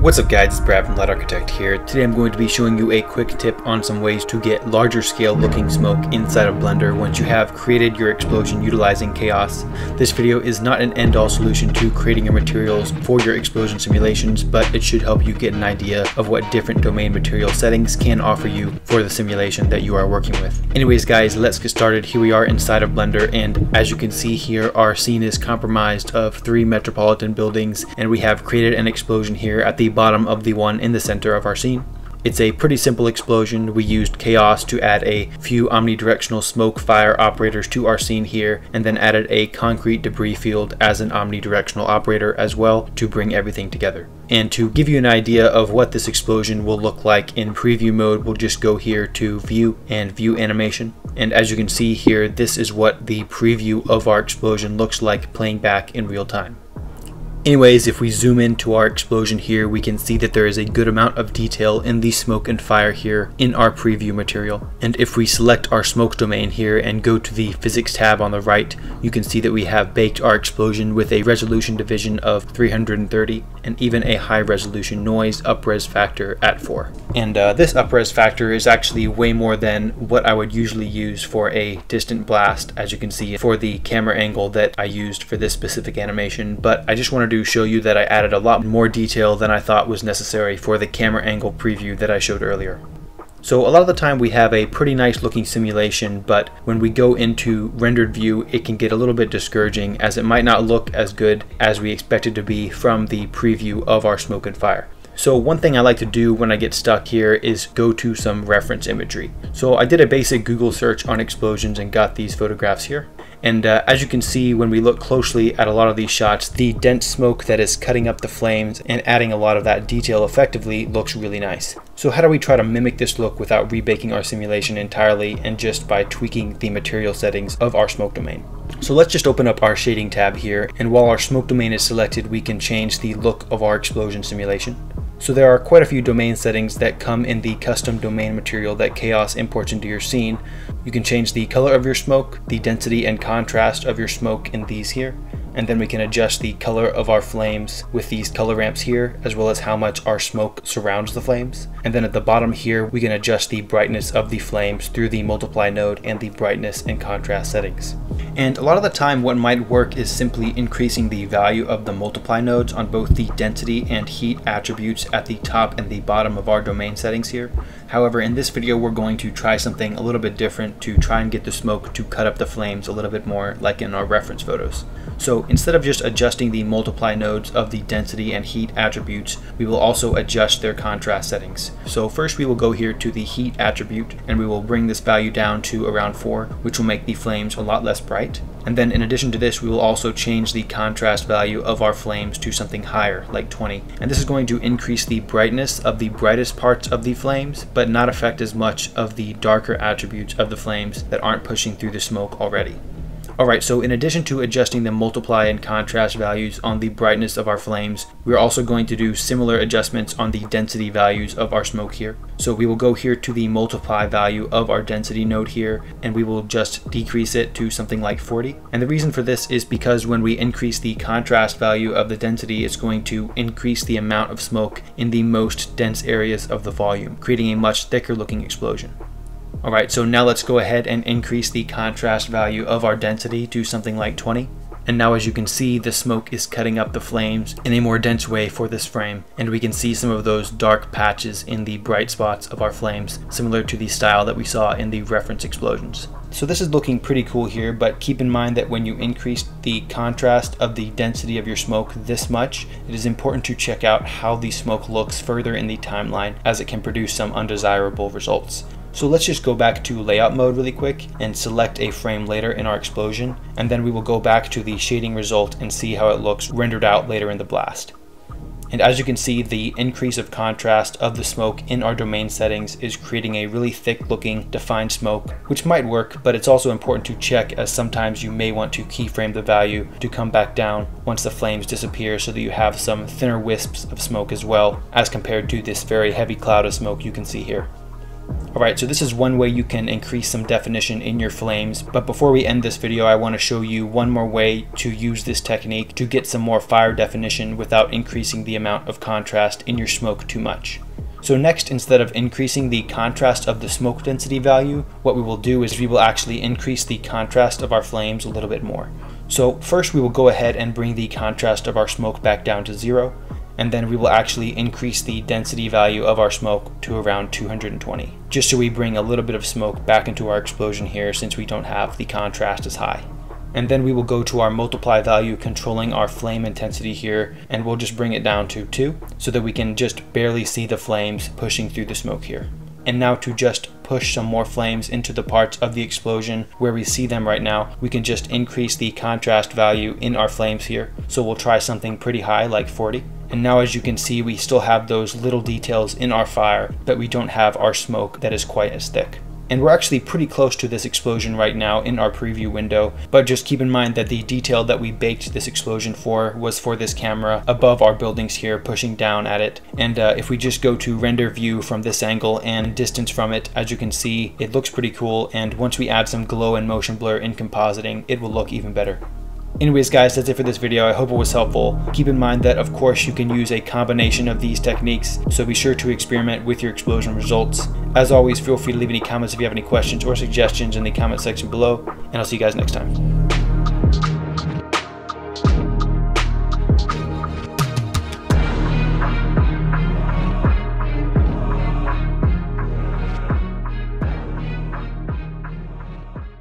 What's up guys, it's Brad from Light Architect here. Today I'm going to be showing you a quick tip on some ways to get larger scale looking smoke inside of Blender once you have created your explosion utilizing KHAOS. This video is not an end-all solution to creating your materials for your explosion simulations, but it should help you get an idea of what different domain material settings can offer you for the simulation that you are working with. Anyways guys, let's get started. Here we are inside of Blender and as you can see here, our scene is comprised of three metropolitan buildings and we have created an explosion here at the bottom of the one in the center of our scene. It's a pretty simple explosion. We used KHAOS to add a few omnidirectional smoke fire operators to our scene here, and then added a concrete debris field as an omnidirectional operator as well to bring everything together. And to give you an idea of what this explosion will look like in preview mode, we'll just go here to view and view animation. And as you can see here, this is what the preview of our explosion looks like playing back in real time. Anyways, if we zoom into our explosion here, we can see that there is a good amount of detail in the smoke and fire here in our preview material. And if we select our smoke domain here and go to the physics tab on the right, you can see that we have baked our explosion with a resolution division of 330 and even a high resolution noise upres factor at 4. And uh, this upres factor is actually way more than what I would usually use for a distant blast, as you can see for the camera angle that I used for this specific animation. But I just wanted to show you that I added a lot more detail than I thought was necessary for the camera angle preview that I showed earlier. So a lot of the time we have a pretty nice looking simulation, but when we go into rendered view, it can get a little bit discouraging as it might not look as good as we expect it to be from the preview of our smoke and fire. So one thing I like to do when I get stuck here is go to some reference imagery. So I did a basic Google search on explosions and got these photographs here. And uh, as you can see when we look closely at a lot of these shots, the dense smoke that is cutting up the flames and adding a lot of that detail effectively looks really nice. So how do we try to mimic this look without rebaking our simulation entirely and just by tweaking the material settings of our smoke domain? So let's just open up our shading tab here and while our smoke domain is selected we can change the look of our explosion simulation. So there are quite a few domain settings that come in the custom domain material that KHAOS imports into your scene. You can change the color of your smoke, the density and contrast of your smoke in these here, and then we can adjust the color of our flames with these color ramps here, as well as how much our smoke surrounds the flames. And then at the bottom here, we can adjust the brightness of the flames through the multiply node and the brightness and contrast settings. And a lot of the time what might work is simply increasing the value of the multiply nodes on both the density and heat attributes at the top and the bottom of our domain settings here. However, in this video we're going to try something a little bit different to try and get the smoke to cut up the flames a little bit more like in our reference photos. So instead of just adjusting the multiply nodes of the density and heat attributes, we will also adjust their contrast settings. So first we will go here to the heat attribute and we will bring this value down to around 4, which will make the flames a lot less bright. And then in addition to this, we will also change the contrast value of our flames to something higher, like 20. And this is going to increase the brightness of the brightest parts of the flames, but not affect as much of the darker attributes of the flames that aren't pushing through the smoke already. Alright, so in addition to adjusting the multiply and contrast values on the brightness of our flames, we're also going to do similar adjustments on the density values of our smoke here. So we will go here to the multiply value of our density node here, and we will just decrease it to something like 40. And the reason for this is because when we increase the contrast value of the density, it's going to increase the amount of smoke in the most dense areas of the volume, creating a much thicker looking explosion. Alright, so now let's go ahead and increase the contrast value of our density to something like 20. And now as you can see, the smoke is cutting up the flames in a more dense way for this frame. And we can see some of those dark patches in the bright spots of our flames, similar to the style that we saw in the reference explosions. So this is looking pretty cool here, but keep in mind that when you increase the contrast of the density of your smoke this much, it is important to check out how the smoke looks further in the timeline as it can produce some undesirable results. So let's just go back to layout mode really quick and select a frame later in our explosion and then we will go back to the shading result and see how it looks rendered out later in the blast. And as you can see, the increase of contrast of the smoke in our domain settings is creating a really thick looking defined smoke, which might work, but it's also important to check as sometimes you may want to keyframe the value to come back down once the flames disappear so that you have some thinner wisps of smoke as well, as compared to this very heavy cloud of smoke you can see here. Alright, so this is one way you can increase some definition in your flames, but before we end this video I want to show you one more way to use this technique to get some more fire definition without increasing the amount of contrast in your smoke too much. So next, instead of increasing the contrast of the smoke density value, what we will do is we will actually increase the contrast of our flames a little bit more. So first we will go ahead and bring the contrast of our smoke back down to zero, and then we will actually increase the density value of our smoke to around 220, just so we bring a little bit of smoke back into our explosion here since we don't have the contrast as high and then we will go to our multiply value controlling our flame intensity here and we'll just bring it down to 2 so that we can just barely see the flames pushing through the smoke here. And now to just push some more flames into the parts of the explosion where we see them right now, we can just increase the contrast value in our flames here. So we'll try something pretty high like 40. And now as you can see, we still have those little details in our fire, but we don't have our smoke that is quite as thick. And we're actually pretty close to this explosion right now in our preview window, but just keep in mind that the detail that we baked this explosion for was for this camera above our buildings here, pushing down at it. And uh, if we just go to render view from this angle and distance from it, as you can see, it looks pretty cool. And once we add some glow and motion blur in compositing, it will look even better. Anyways guys, that's it for this video. I hope it was helpful. Keep in mind that of course you can use a combination of these techniques, so be sure to experiment with your explosion results. As always, feel free to leave any comments if you have any questions or suggestions in the comment section below, and I'll see you guys next time.